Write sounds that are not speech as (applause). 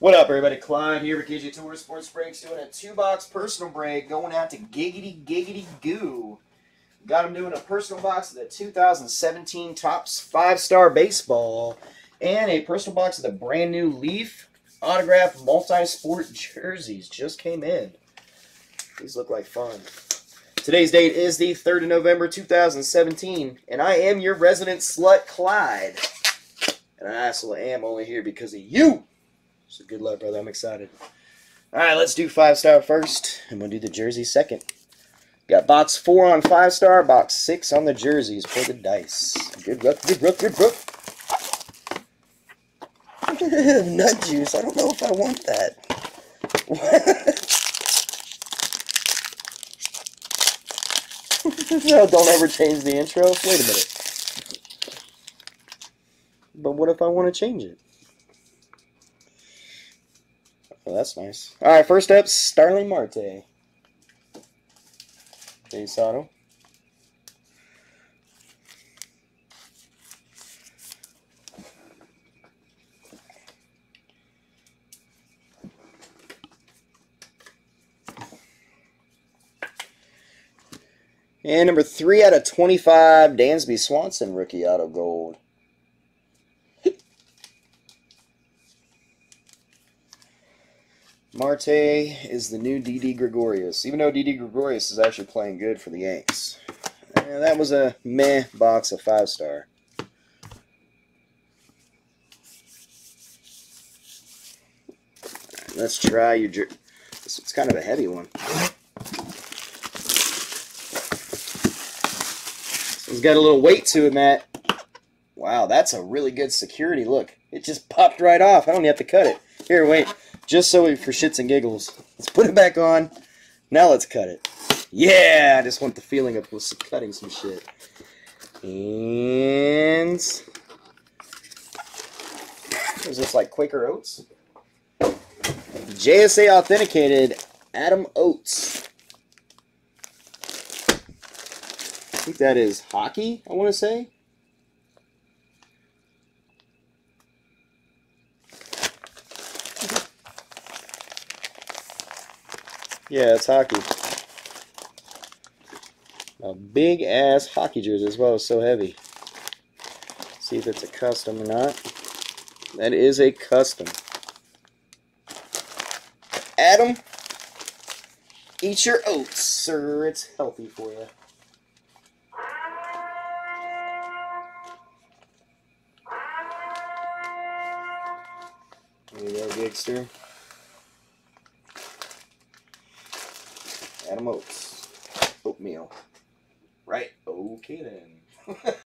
What up, everybody? Clyde here with KJ Tour Sports Breaks doing a two box personal break going out to Giggity Giggity Goo. Got him doing a personal box of the 2017 Topps five star baseball and a personal box of the brand new Leaf autographed multi sport (laughs) jerseys. Just came in. These look like fun. Today's date is the 3rd of November 2017, and I am your resident slut, Clyde. And I also am only here because of you. So good luck, brother. I'm excited. All right, let's do five star first, and we'll do the jersey second. Got box four on five star, box six on the jerseys for the dice. Good luck, good luck, good luck. (laughs) Nut juice. I don't know if I want that. (laughs) no, don't ever change the intro. Wait a minute. But what if I want to change it? Oh, that's nice. All right, first up, Starling Marte. Base auto. And number three out of 25, Dansby Swanson, rookie auto gold. Marte is the new Didi Gregorius, even though Didi Gregorius is actually playing good for the Yanks. And that was a meh box of five star. let's try your. This is kind of a heavy one. One's got a little weight to it, Matt. Wow, that's a really good security. Look, it just popped right off. I don't have to cut it. Here, wait. Just so we, for shits and giggles. Let's put it back on. Now let's cut it. Yeah, I just want the feeling of cutting some shit. And... Is this like Quaker Oats? JSA authenticated Adam Oates. I think that is hockey, I want to say. Yeah, it's hockey. A big ass hockey jersey as well. It's so heavy. See if it's a custom or not. That is a custom. Adam, eat your oats, sir. It's healthy for you. There you go, Gigster. Adam Oats. Oatmeal. Right. Okay then. (laughs)